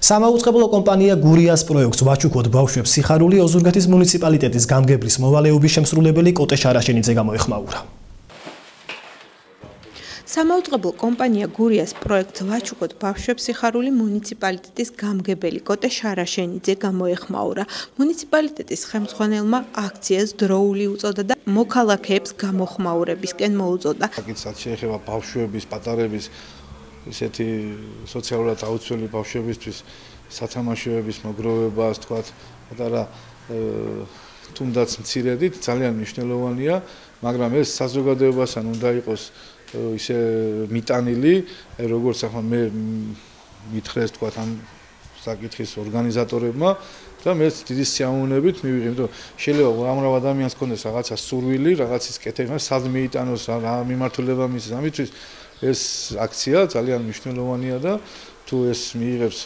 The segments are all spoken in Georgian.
სამაუწყებლო კომპანია გურიას პროექტს ვაჩუქოთ ბავშვებს სიხარული ოზურგეთის მუნიციპალიტეტის გამგებლის მოვალეობის შემსრულებელი კოტე შარაშენიძე გამოეხმაურა. სამაუწყებლო კომპანია გურიას პროექტს ვაჩუქოთ ბავშვებს სიხარული მუნიციპალიტეტის გამგებელი კოტე შარაშენიძე გამოეხმაურა. მუნიციპალიტეტის ხელმძღვანელმა აქციას დროული უწოდა და მოქალაქეებს გამოხმაურებისკენ მოუწოდა. საკითხად შეეხება ბავშვების, პატარების ისეთი სოციალურად აუცილებელი ბავშვებისთვის სათამაშოების მოგროვებას თქვათ. პატარა თუნდაც მცირედით ძალიან მნიშვნელოვანია მაგრამ ეს საზოგადოებასთან უნდა იყოს ისე მიტანილი როგორც ახლა მე მითხრეს თქვათ ამ საკითხის ორგანიზატორებმა და მეც დიდი სიამოვნებით მივიღე იმიტომ შეიძლება უამრავ ადამიანს ქონდეს რაღაცა სურვილი რაღაცის კეთება სად მიიტანოს რა მიმართულება მის ამისთვის ეს აქცია ძალიან მნიშვნელოვანია და თუ ეს მიიღებს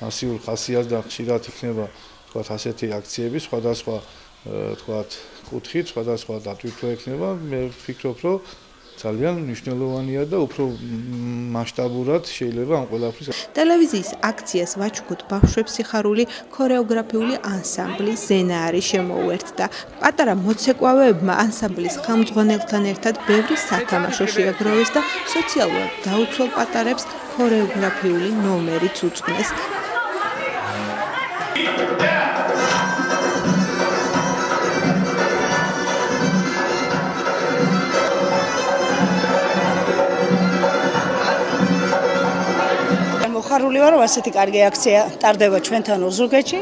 მასიურ ხასიათს და ხშირად იქნება თქვათ ასეთი აქციები სხვადასხვა თქვათ კუთხით სხვადასხვა დატვირთვა ექნება მე ვფიქრობ რომ ძალიან მნიშვნელოვანია და უფრო მასშტაბურად შეიძლება ამ ყველაფრის ტელევიზიის აქციას ვაჩუქოთ ბავშვებს სიხარული ქორეოგრაფიული ანსამბლი ზენა არის შემოუერთდა პატარა მოცეკვავეებმა ანსამბლის ხელმძღვანელთან ერთად ბევრი სათამაშო შეაგროვეს და სოციალურად დაუცველ პატარებს ქორეოგრაფიული ნომერიც უძღნეს მოხარული ვარ, რომ ასეთი კარგი აქცია ტარდება ჩვენთან ოზურგეთში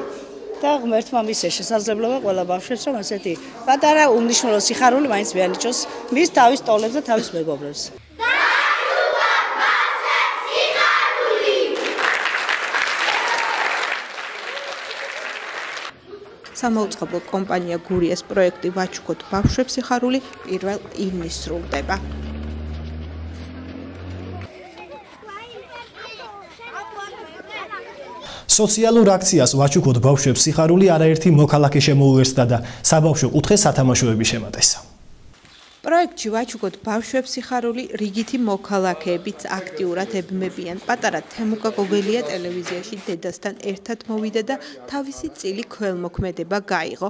და ღმერთმა მისცე შესაძლებლობა ყველა ბავშვებს, რომ ასეთი პატარა უნიშნულო სიხარული მაინც მიალიჭოს მის თავის ტოლებს და თავის მეგობრებს. სამაუწყებლო კომპანია გურიას პროექტი ვაჩუქოთ ბავშვებს სიხარული 1 ივნისს სრულდება. სოციალურ აქციას ვაჩუქოთ ბავშვებს სიხარული არაერთი მოქალაქე შემოუერთდა და საბავშვო კუთხე სათამაშოები შემატესა. პროექტში ვაჩუქოთ ბავშვებს სიხარული რიგითი მოქალაქეებიც აქტიურად ებმებიან. პატარა თემუკა გოგელია ტელევიზიაში დედასთან ერთად მოვიდა და თავისი წილი ქველმოქმედება გაიღო.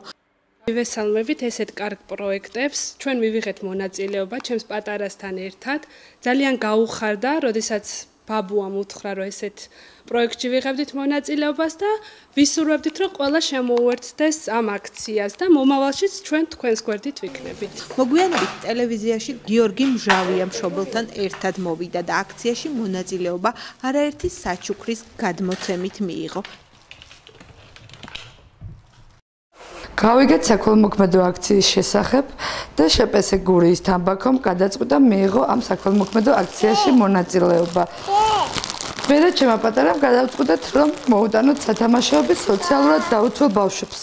მივესალმებით ესეთ კარგ პროექტებს. ჩვენ მივიღეთ მონაწილეობა ჩემს პატარასთან ერთად. ძალიან გაუხარდა, როდესაც ბაბუამ უთხრა რომ ესეთ პროექტში ვიღებდით მონაწილეობას და ვისურვებდით რომ ყველა შემოუერთდეს ამ აქციას და მომავალშიც ჩვენ თქვენს გვერდით ვიქნებით. მოგვიანებით ტელევიზიაში გიორგი მჟავია მშობელთან ერთად მოვიდა და აქციაში მონაწილეობა არაერთი საჩუქრის გადმოცემით მიიღო. გავიგეთ საქველმოქმედო აქციის შესახებ და შეპესე გურიის თამბაქომ გადაწყვიტა მიიღო ამ საქველმოქმედო აქციაში მონაწილეობა. მე და ჩემო პატარამ გადავწყვიტეთ რომ მოუტანოთ სათამაშოების სოციალურად დაუცველ ბავშვებს.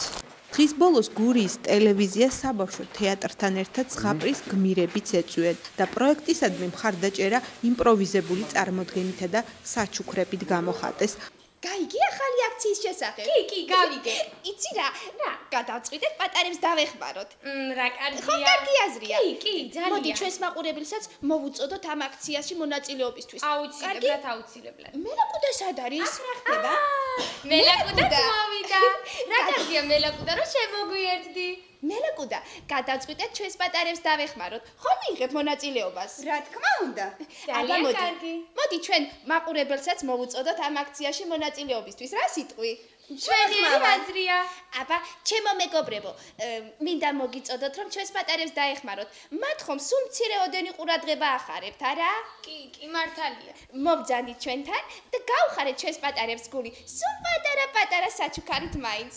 დღის ბოლოს გურიის ტელევიზია საბავშვო თეატრთან ერთად ზღაპრის გმირებიც ეწვიეთ და პროექტისადმი მხარდაჭერა იმპროვიზებული წარმოდგენითა და საჩუქრებით გამოხატეს. გაიგე ახალი აქციის შესახებ? კი, კი, გავიგე. იცი რა? რა? გადავწყვიტეთ პატარებს დავეხმაროთ. მ რა კარგია. ხო, კარგი აზრია. კი, კი, ძალიან. მოდი ჩვენს მაყურებელსაც მოვუწოდოთ ამ აქციაში მონაწილეობისთვის. აუცილებლად, აუცილებლად. მელაკუდა სად არის? რა ხდება? მელაკუდა მოვიდა. რა კარგია მელაკუდა, რომ შემოგვიერთდი. მელაკუდა, გადავწყვიტეთ ჩვენს პატარებს დავეხმაროთ. ხომ მიიღებ მონაწილეობას? რა თქმა უნდა. ძალიან კარგი. მოდი ჩვენ მაყურებელსაც მოვუწოდოთ ამ აქციაში მონაწილეობისთვის. რა სიტყვი? ჩვენი აზრია. აბა, ჩემო მეგობრებო, მინდა მოგიწოდოთ, რომ ჩვენს პატარებს დაეხმაროთ. მათ ხომ სულ მცირეოდენი ყურადღება ახარებთ, არა? კი, კი, მართალია. მობძანდით ჩვენთან და გავხარეთ ჩვენს პატარებს გული. სულ პატარა-პატარა საჩუქარით მაინც.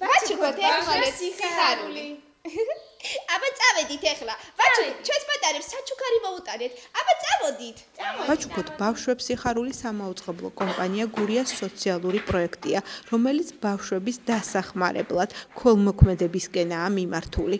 ვაჩუქოთ ეხლა სიხარული. აბა წავედით ეხლა. ვაჩუქოთ ჩვენს პატარებს საჩუქარი მოუტანეთ. აბა წავოდით. ვაჩუქოთ ბავშვებს სიხარული სამაუწყებლო კომპანია გურიას სოციალური პროექტია, რომელიც ბავშვების დასახმარებლად ქოლმოქმედებისკენაა მიმართული.